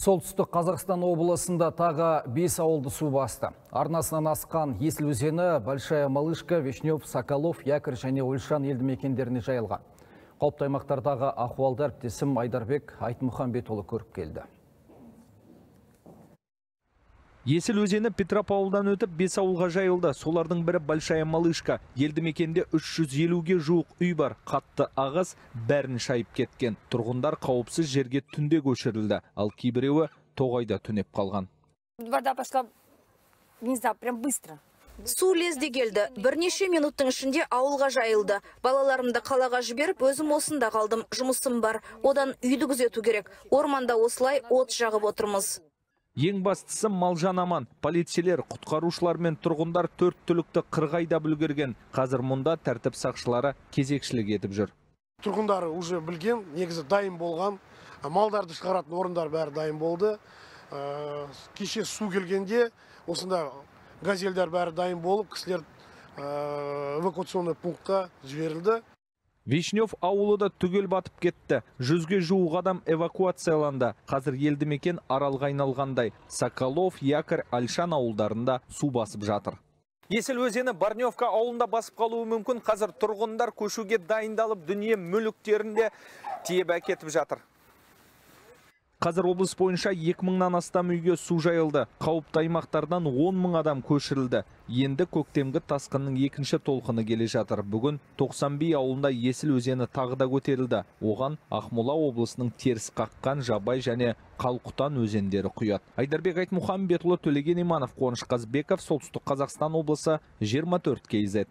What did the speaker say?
Солтүстік Қазақстан облысында тағы 5 ауылды су басты. Арнасынан асқан Есіл өзені Большая Малышка, Вишнев, Соколов, Якір және Ольшан елді мекендеріне жайылған. Қауіпті аймақтардағы ахуалдар әріптесім Айдарбек Айтмұхамбетұлы көріп келді. Есіл өзені Петропавлдан өтіп бес ауылға жайылды. Солардың бірі Большая Малышка. Елді мекенде 350-ге жуық үй бар. Қатты ағыс бәрін шайып кеткен. Тұрғындар қауіпсіз жерге түнде көшірілді. Ал кейбіреуі тоғайда түнеп қалған. Вода пошла, не знаю, прям быстро. Су лезде келді. Бірнеше минуттың ішінде ауылға жайылды. Балаларымды қалаға жіберіп, өзім осында қалдым. Жұмысым бар. Одан үйді күзету керек. Орманда осылай от жағып отырмыз. Ең бастысы малжан аман. Полицейлер, құтқарушылар мен тұрғындар төрт түлікті қырғайда бүлгерген. Қазір мұнда тәртіп сақшылары кезекшілік етіп жүр. тұрғындары уже білген негізі дайын болған малдарды шығаратын орындар бәрі дайын болды Ә, кеше су келгенде осында газельдер бәрі дайын болып кісілер ә, эвакуационный пунктқа жіберілді Вишнев ауылы да түгел батып кетті. Жүзге жуық адам эвакуацияланды. Қазір елді мекен аралға айналғандай. Соколов, Якір, Альшан ауылдарында су басып жатыр. Есіл өзені Барневка ауылында басып қалуы мүмкін. Қазір тұрғындар көшуге дайындалып, дүние мүліктерінде тиеп әкетіп жатыр. Қазір облыс бойынша 2000-нан астам үйге су жайылды. Қауіпті аймақтардан 10 мың адам көшірілді. Енді көктемгі тасқынның екінші толқыны келе жатыр. Бүгін 90 ауылында Есіл өзені тағы да көтерілді. Оған Ақмола облысының теріс қаққан Жабай және Қалқұтан өзендері құяды. Айдарбек Айтмұхамбетұлы Төлеген Иманов, Қуаныш Қазбеков, Солтүстік Қазақстан облысы 24 кейзет.